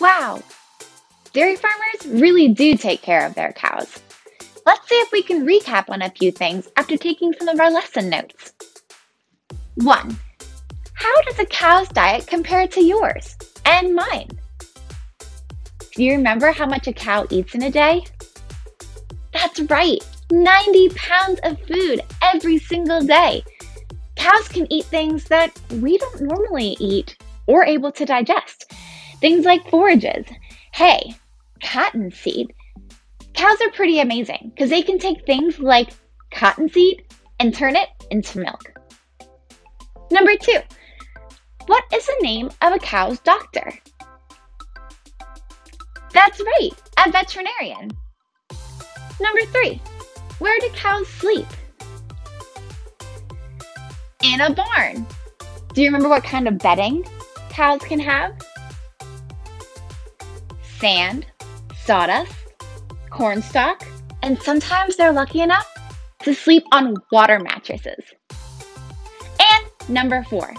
Wow, dairy farmers really do take care of their cows. Let's see if we can recap on a few things after taking some of our lesson notes. 1. How does a cow's diet compare to yours and mine? Do you remember how much a cow eats in a day? That's right, 90 pounds of food every single day. Cows can eat things that we don't normally eat or able to digest. Things like forages, hay, cottonseed. Cows are pretty amazing because they can take things like cottonseed and turn it into milk. Number two, what is the name of a cow's doctor? That's right, a veterinarian. Number three, where do cows sleep? In a barn. Do you remember what kind of bedding cows can have? Sand, sawdust, cornstalk, and sometimes they're lucky enough to sleep on water mattresses. And number four,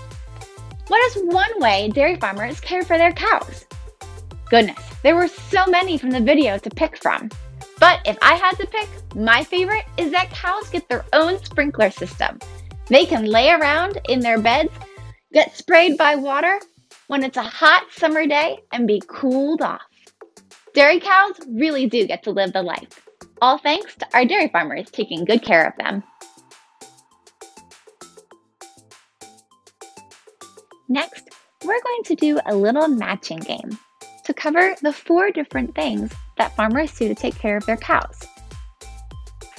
what is one way dairy farmers care for their cows? Goodness, there were so many from the video to pick from. But if I had to pick, my favorite is that cows get their own sprinkler system. They can lay around in their beds, get sprayed by water when it's a hot summer day, and be cooled off. Dairy cows really do get to live the life, all thanks to our dairy farmers taking good care of them. Next, we're going to do a little matching game to cover the four different things that farmers do to take care of their cows.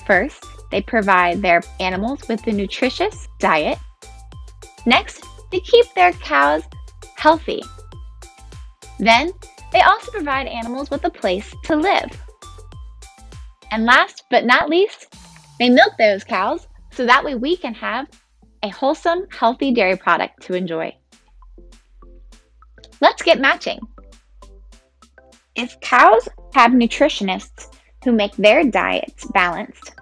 First, they provide their animals with a nutritious diet. Next, they keep their cows healthy. Then, they also provide animals with a place to live. And last but not least, they milk those cows so that way we can have a wholesome, healthy dairy product to enjoy. Let's get matching. If cows have nutritionists who make their diets balanced,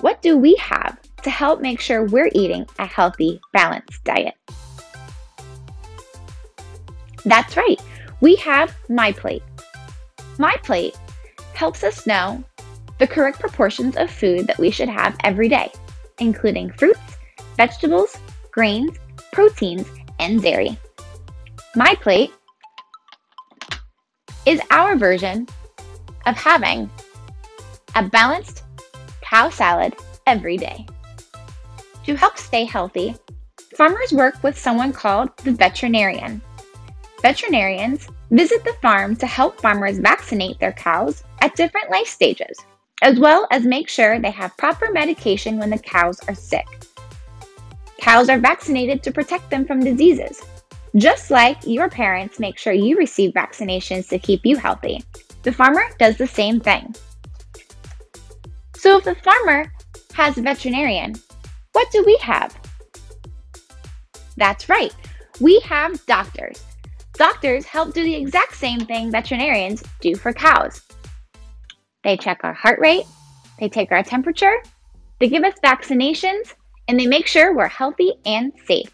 what do we have to help make sure we're eating a healthy, balanced diet? That's right, we have MyPlate. MyPlate helps us know the correct proportions of food that we should have every day, including fruits, vegetables, grains, proteins, and dairy. MyPlate is our version of having a balanced cow salad every day. To help stay healthy, farmers work with someone called the veterinarian. Veterinarians visit the farm to help farmers vaccinate their cows at different life stages, as well as make sure they have proper medication when the cows are sick. Cows are vaccinated to protect them from diseases, just like your parents make sure you receive vaccinations to keep you healthy, the farmer does the same thing. So if the farmer has a veterinarian, what do we have? That's right, we have doctors. Doctors help do the exact same thing veterinarians do for cows. They check our heart rate, they take our temperature, they give us vaccinations, and they make sure we're healthy and safe.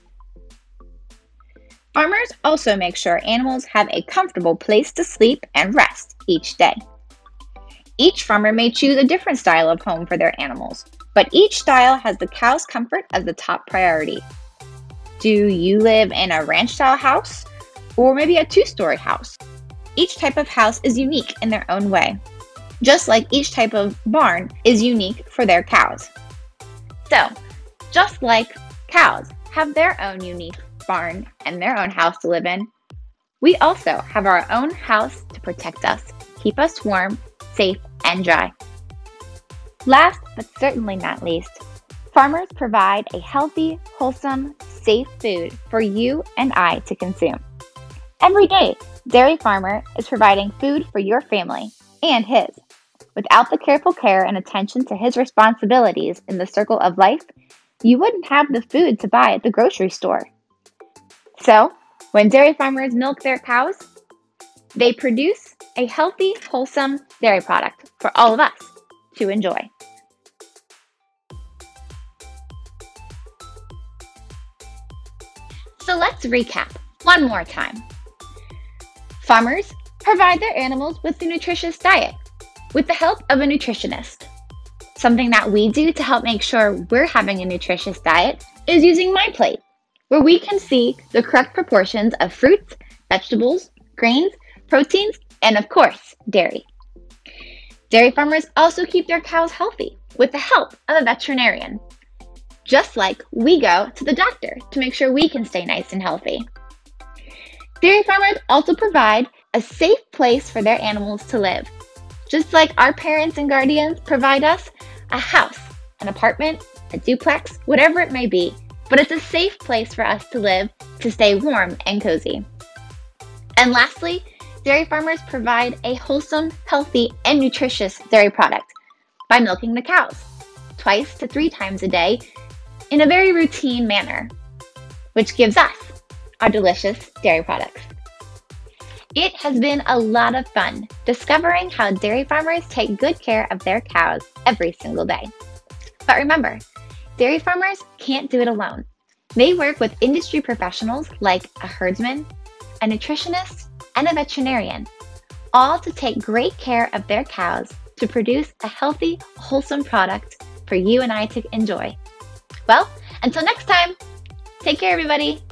Farmers also make sure animals have a comfortable place to sleep and rest each day. Each farmer may choose a different style of home for their animals, but each style has the cow's comfort as the top priority. Do you live in a ranch style house or maybe a two story house? Each type of house is unique in their own way, just like each type of barn is unique for their cows. So, just like cows have their own unique barn and their own house to live in, we also have our own house to protect us, keep us warm, safe, and dry. Last but certainly not least, farmers provide a healthy, wholesome, safe food for you and I to consume. Every day, Dairy Farmer is providing food for your family and his. Without the careful care and attention to his responsibilities in the circle of life, you wouldn't have the food to buy at the grocery store. So, when dairy farmers milk their cows, they produce a healthy, wholesome dairy product for all of us to enjoy. So let's recap one more time. Farmers provide their animals with a nutritious diet with the help of a nutritionist. Something that we do to help make sure we're having a nutritious diet is using MyPlate, where we can see the correct proportions of fruits, vegetables, grains, proteins, and of course, dairy. Dairy farmers also keep their cows healthy with the help of a veterinarian. Just like we go to the doctor to make sure we can stay nice and healthy. Dairy farmers also provide a safe place for their animals to live, just like our parents and guardians provide us a house, an apartment, a duplex, whatever it may be, but it's a safe place for us to live to stay warm and cozy. And lastly, dairy farmers provide a wholesome, healthy, and nutritious dairy product by milking the cows twice to three times a day in a very routine manner, which gives us our delicious dairy products. It has been a lot of fun discovering how dairy farmers take good care of their cows every single day. But remember, dairy farmers can't do it alone. They work with industry professionals like a herdsman, a nutritionist, and a veterinarian, all to take great care of their cows to produce a healthy, wholesome product for you and I to enjoy. Well, until next time, take care, everybody.